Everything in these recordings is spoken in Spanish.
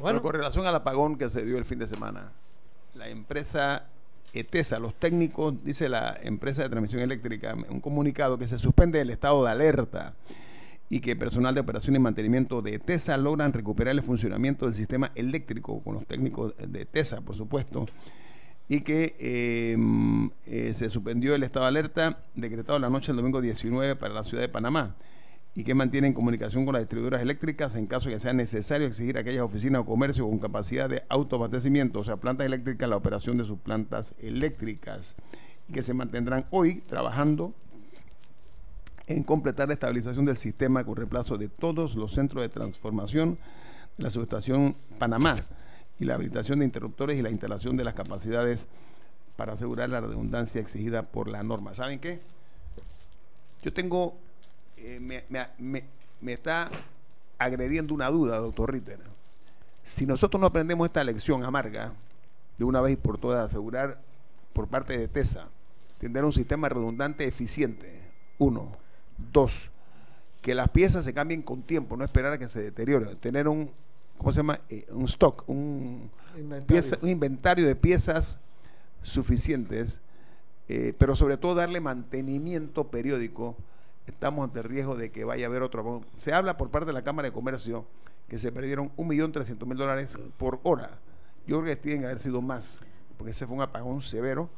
Bueno. con relación al apagón que se dio el fin de semana, la empresa ETESA, los técnicos, dice la empresa de transmisión eléctrica, un comunicado que se suspende el estado de alerta y que personal de operación y mantenimiento de ETESA logran recuperar el funcionamiento del sistema eléctrico con los técnicos de ETESA, por supuesto, y que em, eh, se suspendió el estado de alerta decretado la noche del domingo 19 para la ciudad de Panamá y que mantienen comunicación con las distribuidoras eléctricas en caso de que sea necesario exigir a aquellas oficinas o comercios con capacidad de autoabastecimiento, o sea, plantas eléctricas, la operación de sus plantas eléctricas, y que se mantendrán hoy trabajando en completar la estabilización del sistema con reemplazo de todos los centros de transformación de la subestación Panamá y la habilitación de interruptores y la instalación de las capacidades para asegurar la redundancia exigida por la norma. ¿Saben qué? Yo tengo, eh, me, está agrediendo una duda, doctor Ritter. Si nosotros no aprendemos esta lección amarga, de una vez y por todas, asegurar por parte de TESA, tener un sistema redundante eficiente, uno. Dos, que las piezas se cambien con tiempo, no esperar a que se deteriore. Tener un, ¿cómo se llama? Eh, un stock, un inventario. un inventario de piezas suficientes, eh, pero sobre todo darle mantenimiento periódico. Estamos ante el riesgo de que vaya a haber otro Se habla por parte de la Cámara de Comercio que se perdieron 1.300.000 dólares por hora. Yo creo que tienen que haber sido más, porque ese fue un apagón severo.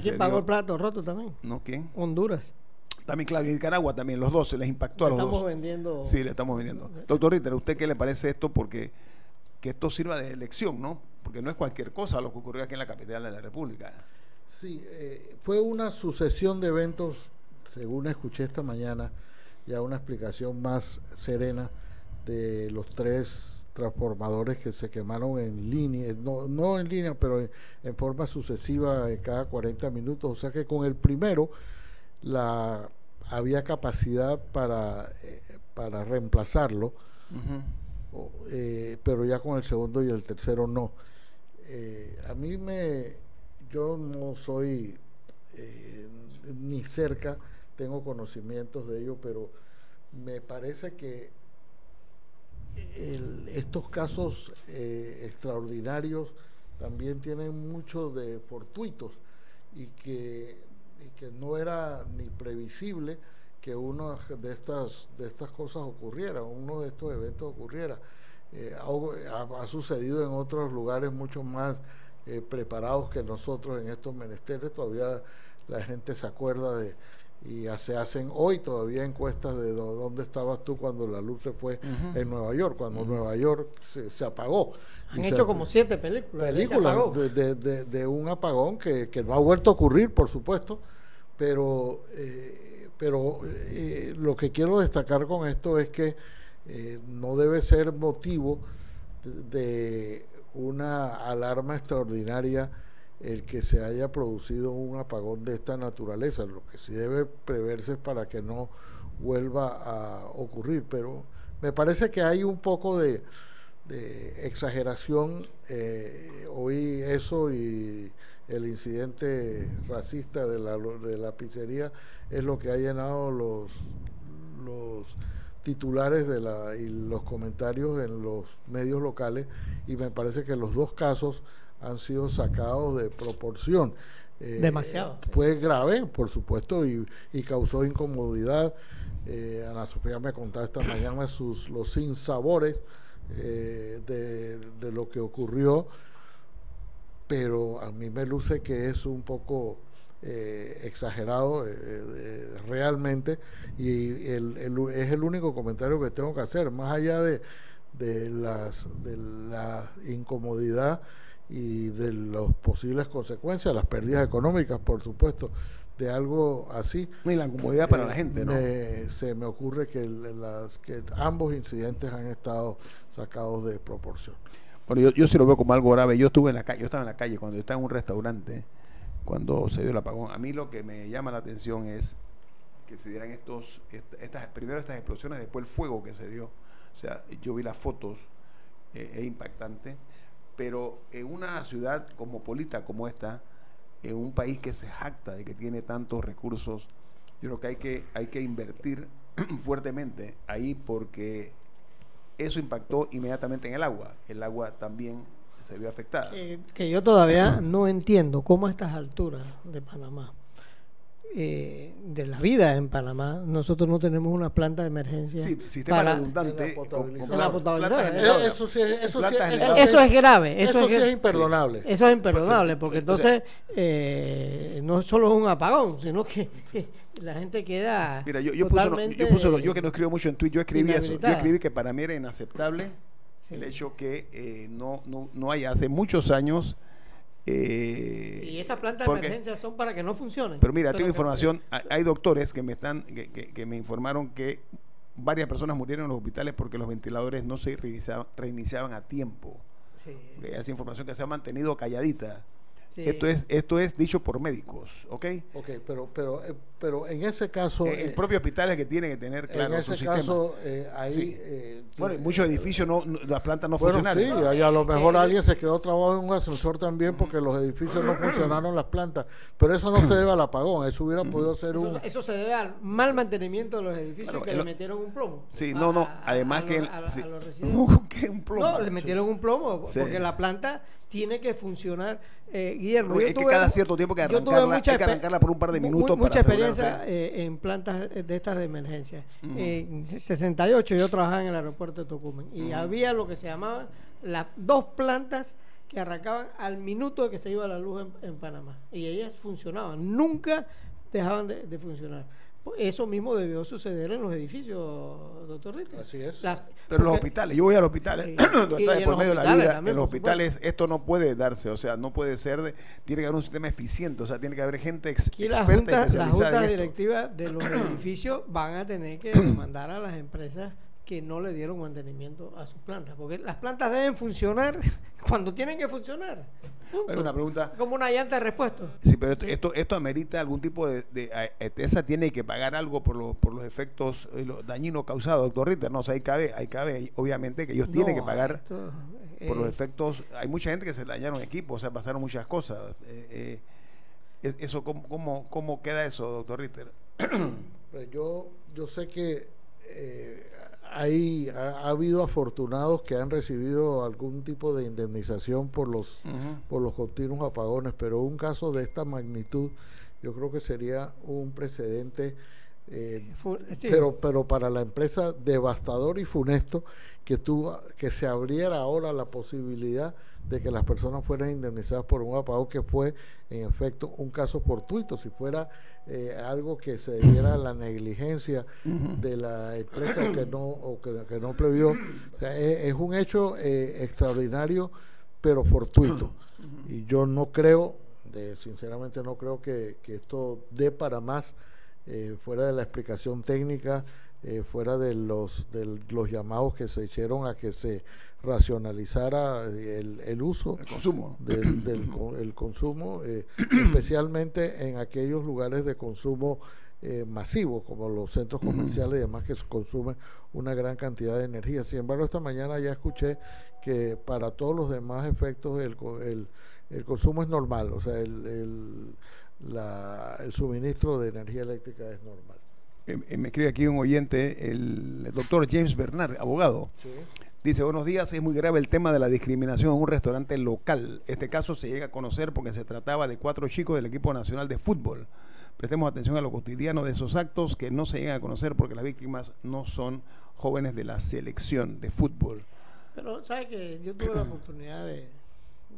quién pagó el plato roto también? ¿No quién? Honduras. También, claro, y Nicaragua también, los dos, se les impactó a los dos. Estamos vendiendo. Sí, le estamos vendiendo. Doctor Ritter, ¿a usted qué le parece esto? Porque que esto sirva de elección, ¿no? Porque no es cualquier cosa lo que ocurrió aquí en la capital de la República. Sí, eh, fue una sucesión de eventos, según escuché esta mañana, ya una explicación más serena de los tres transformadores que se quemaron en línea, no, no en línea, pero en, en forma sucesiva cada 40 minutos. O sea que con el primero la había capacidad para, eh, para reemplazarlo, eh, pero ya con el segundo y el tercero no. Eh, a mí me, yo no soy ni cerca, tengo conocimientos de ello, pero me parece que estos casos extraordinarios también tienen mucho de fortuitos y que que no era ni previsible que uno de estas, de estas cosas ocurriera, uno de estos eventos ocurriera. Eh, ha, sucedido en otros lugares mucho más eh, preparados que nosotros en estos menesteres, todavía la gente se acuerda de, y se hacen hoy todavía encuestas de dónde estabas tú cuando la luz se fue en Nueva York, cuando Nueva York se, apagó. Han hecho como siete películas. Películas de, de, de, un apagón que, que no ha vuelto a ocurrir, por supuesto, pero, eh, pero eh, lo que quiero destacar con esto es que eh, no debe ser motivo de, una alarma extraordinaria el que se haya producido un apagón de esta naturaleza. Lo que sí debe preverse para que no vuelva a ocurrir. Pero me parece que hay un poco de, exageración. oí eso y el incidente racista de la, de la pizzería es lo que ha llenado los, los titulares de la, y los comentarios en los medios locales y me parece que los dos casos han sido sacados de proporción. Eh, Demasiado. Fue grave, por supuesto, y, causó incomodidad. Eh, Ana Sofía me contaba esta mañana sus, los sinsabores eh, de, de lo que ocurrió pero a mí me luce que es un poco eh, exagerado eh, eh, realmente y el, es el único comentario que tengo que hacer, más allá de, de, las, de la incomodidad y de las posibles consecuencias, las pérdidas económicas, por supuesto, de algo así. Y la incomodidad para la gente, ¿no? se me ocurre que, las, que ambos incidentes han estado sacados de proporción. Bueno, yo, yo sí lo veo como algo grave. Yo estuve en la calle, yo estaba en la calle cuando yo estaba en un restaurante, cuando se dio el apagón. A mí lo que me llama la atención es que se dieran estos, estas, primero estas explosiones, después el fuego que se dio. O sea, yo vi las fotos, eh, es impactante. Pero en una ciudad cosmopolita como esta, en un país que se jacta de que tiene tantos recursos, yo creo que hay que, hay que invertir fuertemente ahí porque eso impactó inmediatamente en el agua. El agua también se vio afectada. Que yo todavía no entiendo cómo a estas alturas de Panamá, eh, de la vida en Panamá, nosotros no tenemos una planta de emergencia. Sí, sistema para- redundante. la con- con-. Eh, eso sí, es- eso sí, Plantas es- generadoras. Eso es grave. Eso, Eso es, sí es imperdonable. Eso es imperdonable, porque entonces eh, no solo es un apagón, sino que la gente queda Mira, yo, yo, puse, yo, puse yo que no escribo mucho en Twitter, yo escribí eso. Yo escribí que para mí era inaceptable Sí. el hecho que eh, no, no, no hay hace muchos años. Eh, Y esas plantas de emergencia son para que no funcionen. Pero mira, tengo información. hay- doctores que me están que, que- que me informaron que varias personas murieron en los hospitales porque los ventiladores no se reiniciaban, reiniciaban a tiempo. Sí, Esa información que se ha mantenido calladita. Sí. Esto es esto es dicho por médicos, ¿ok? Ok, pero, pero, eh, pero en ese caso... Eh, el eh, propio hospital es el que tiene que tener claro en su ese sistema. caso, eh, ahí... Sí. eh, bueno, muchos edificios no, no- las plantas no Bueno, funcionan. sí, ahí a lo mejor Eh, alguien se quedó trabado en un ascensor también porque los edificios no funcionaron las plantas. Pero eso no se debe al apagón, eso hubiera podido ser un... Eso, eso se debe al mal mantenimiento de los edificios Claro, que el- le metieron un plomo. Sí, A- no, no. Además a que. los- a, sí. a los residentes. No, que un plomo. No, le metieron un plomo Sí. porque la planta tiene que funcionar. Eh, Guillermo, Es que cada cierto tiempo que arrancarla, mucha hay que arrancarla por un par de mu- minutos Mucha para experiencia eh, en plantas de estas de emergencia. Eh, en 68 yo trabajaba en el aeropuerto de Tocumen y había lo que se llamaban las dos plantas que arrancaban al minuto de que se iba la luz en, en Panamá y ellas funcionaban, nunca dejaban de, de funcionar. Eso mismo debió suceder en los edificios, doctor Rita. Así es. La- Pero los porque- hospitales, yo voy a los hospitales, Sí. donde está por los medio de la hospitales vida. también, en los hospitales esto no puede darse, o sea, no puede ser, de- tiene que haber un sistema eficiente, o sea, tiene que haber gente ex- Aquí experta y juntas, las juntas directivas de los edificios van a tener que demandar a las empresas que no le dieron mantenimiento a sus plantas, porque las plantas deben funcionar cuando tienen que funcionar. Punto. Hay una pregunta. Como una llanta de repuesto. Sí, pero esto, esto, esto amerita algún tipo de, de a- ETESA tiene que pagar algo por los, por los efectos eh, los dañinos causados, doctor Ritter. No, o sea, ahí cabe, ahí cabe, obviamente que ellos tienen que pagar esto, por los eh, efectos. Hay mucha gente que se dañaron equipos, o sea, pasaron muchas cosas. Eh, eh, es- eso, ¿cómo, cómo, ¿Cómo queda eso, doctor Ritter? Pues yo, yo sé que eh, hay, ha, ha habido afortunados que han recibido algún tipo de indemnización por los, por los continuos apagones, pero un caso de esta magnitud yo creo que sería un precedente, eh, sí. pero, pero para la empresa devastador y funesto que, tuvo, que se abriera ahora la posibilidad de que las personas fueran indemnizadas por un apagón que fue en efecto un caso fortuito, si fuera eh, algo que se debiera a la negligencia de la empresa que no o que, que no previó, o sea, es, es un hecho eh, extraordinario pero fortuito. Y yo no creo, de, sinceramente no creo que, que esto dé para más eh, fuera de la explicación técnica, eh, fuera de los, de los llamados que se hicieron a que se racionalizara el, el uso El consumo. del, del el consumo, eh, especialmente en aquellos lugares de consumo eh, masivo, como los centros comerciales y demás, que consumen una gran cantidad de energía. Sin embargo, esta mañana ya escuché que para todos los demás efectos el, el, el consumo es normal, o sea, el, el, la- el suministro de energía eléctrica es normal. Eh, eh, me escribe aquí un oyente, el, doctor James Bernard, abogado. Dice, buenos días, es muy grave el tema de la discriminación en un restaurante local. Este caso se llega a conocer porque se trataba de cuatro chicos del equipo nacional de fútbol. Prestemos atención a lo cotidiano de esos actos que no se llegan a conocer porque las víctimas no son jóvenes de la selección de fútbol. Pero, ¿sabes que Yo tuve la oportunidad de,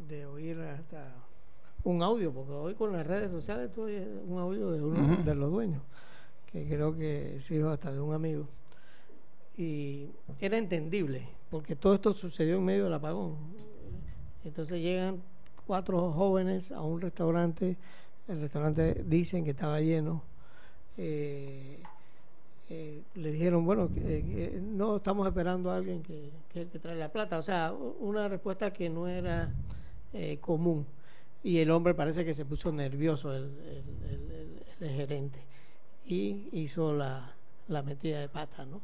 de oír hasta un audio, porque hoy con las redes sociales tuve un audio de uno de los dueños, que creo que es hijo hasta de un amigo. Y era entendible, porque todo esto sucedió en medio del apagón. Entonces llegan cuatro jóvenes a un restaurante, el restaurante dicen que estaba lleno. Eh, eh, le dijeron, bueno, no estamos esperando a alguien que, que, que trae la plata. O sea, una respuesta que no era eh, común. Y el hombre parece que se puso nervioso, el, el- el- el- el gerente, y hizo la, la metida de pata, ¿no?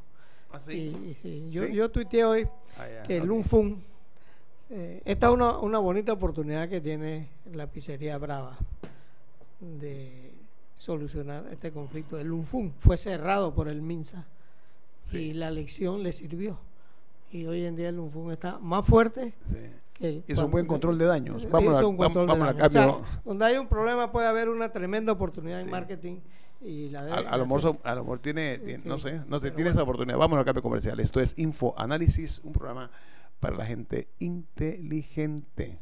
¿Así? Sí, Yo, ¿Sí? yo tuiteé hoy Ah, que el ok. Lunfun, eh, esta es una, una bonita oportunidad que tiene la pizzería Brava de solucionar este conflicto. El Lunfun fue cerrado por el MINSA y la lección le sirvió. Y hoy en día el Lunfun está más fuerte Sí. Que... Hizo un buen control de daños. Vamos a, vamos, vamos a daños. O sea, cambio. donde hay un problema puede haber una tremenda oportunidad Sí. en marketing y la debe A, a lo mejor, hacer. son- a lo mejor tiene, tiene- Sí, no sé, no sé, tiene bueno. esa oportunidad. Vamos al cambio comercial. Esto es Info Análisis, un programa para la gente inteligente.